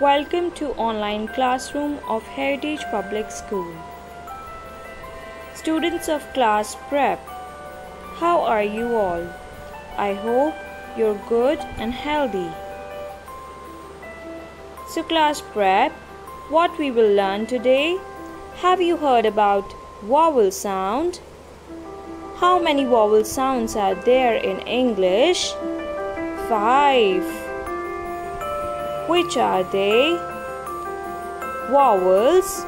Welcome to online classroom of Heritage Public School. Students of class prep, how are you all? I hope you're good and healthy. So class prep, what we will learn today? Have you heard about vowel sound? How many vowel sounds are there in English? Five. Which are they? Vowels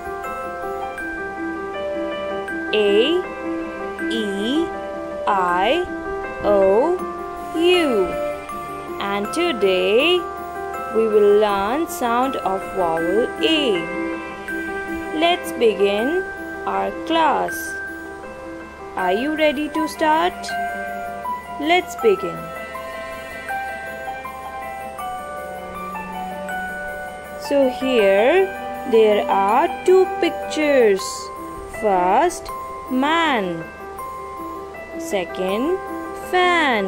A, E, I, O, U. And today we will learn sound of vowel A. Let's begin our class. Are you ready to start? Let's begin. So here there are two pictures. First, man. Second, fan.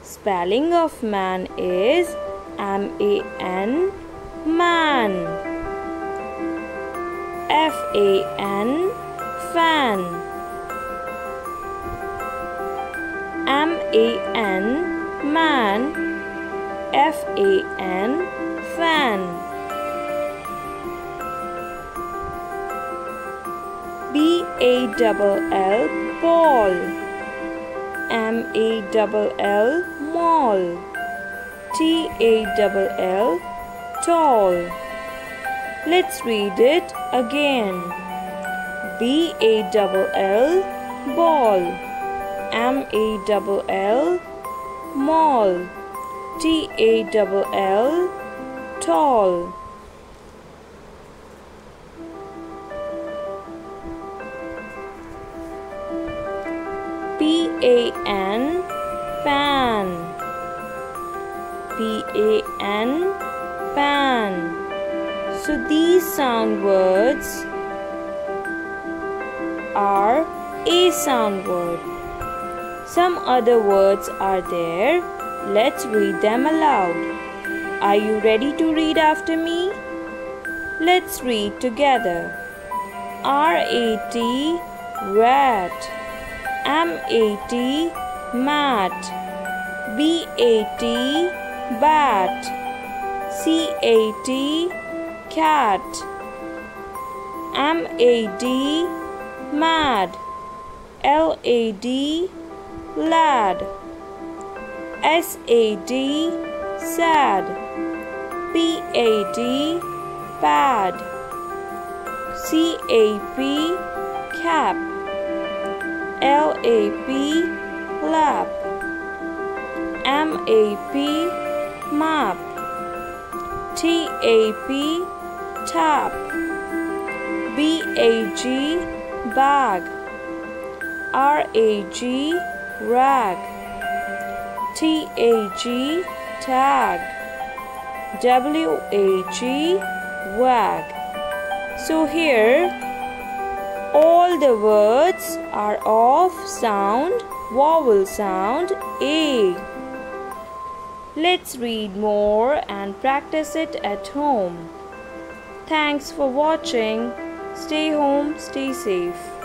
Spelling of man is M A N man. F A N fan. M A N man. F A N fan B A double L ball. M A double L mall. T A double L tall. Let's read it again. B A double L ball. M A double L mall. T A double L tall. P A N pan. P A N pan. So these sound words are a sound word. Some other words are there. Let's read them aloud are you ready to read after me? Let's read together. R A T rat. M A T mat. B A T bat. C A T cat. M A D mad. L A D lad. S A D sad. P A D pad C A P cap. L A P lap. M A P map T A P tap. B A G bag. R A G rag. T A G tag W A G wag. So here all the words are of sound vowel sound A. Let's read more and practice it at home. Thanks for watching. Stay home, stay safe.